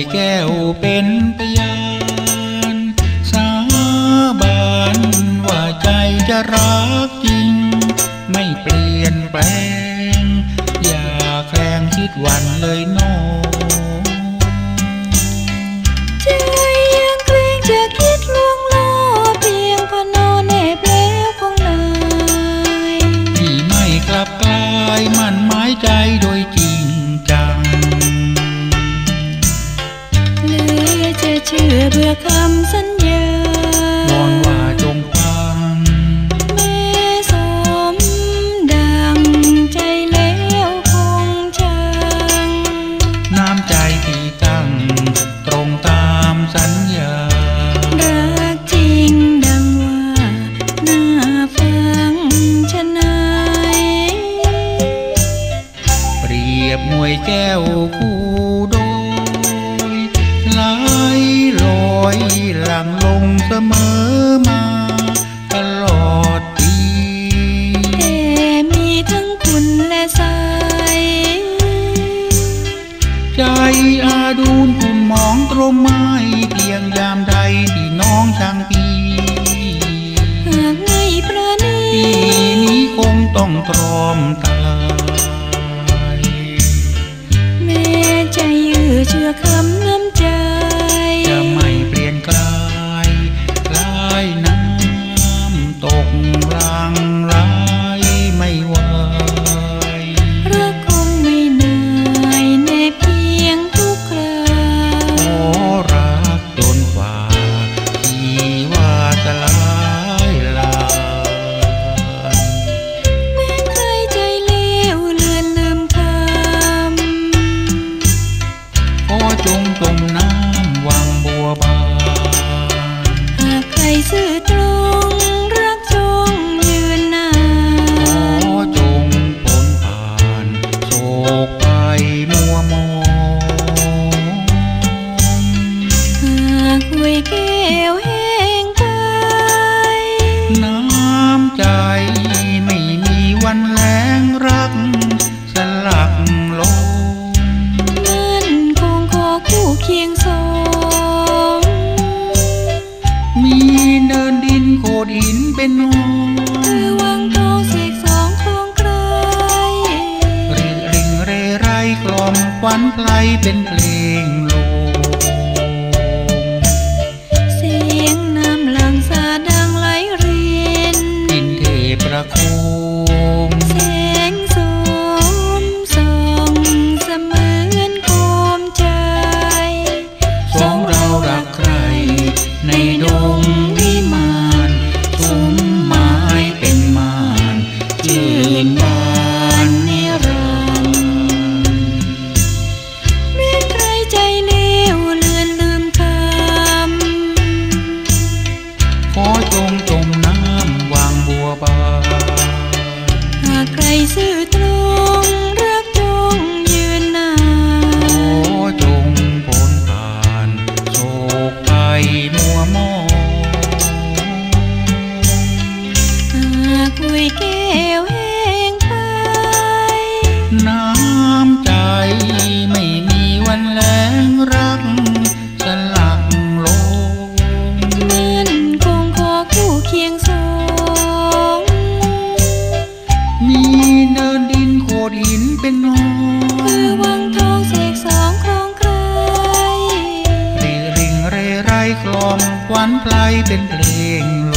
ยแก้วเป็นพยาน สาบานว่าใจจะรักจริง ไม่เปลี่ยนแปลง อย่าแคลงคิดวันเลยโนกลับกลายมันหมายใจโดยจริง เชื่อเบื่อคำสัญญา รั่งลงเสมอมาตลอดปีแต่มีทั้งคุณและสายใจอาดูนคุณมองตรงไม้เพียงยามใดที่น้องช่างปีหากไม่ประนีปีนี้คงต้องตรอมตาลายแม่ใจเอือเชื่อคำ เคียงสองมีเนินดินโคดหินเป็นนองคือวังทองเสกสองคลองไกลริงริงเรไรกลอมควันไพลเป็นเพลง Jesus. กล่อมควันไพลเป็นเพลง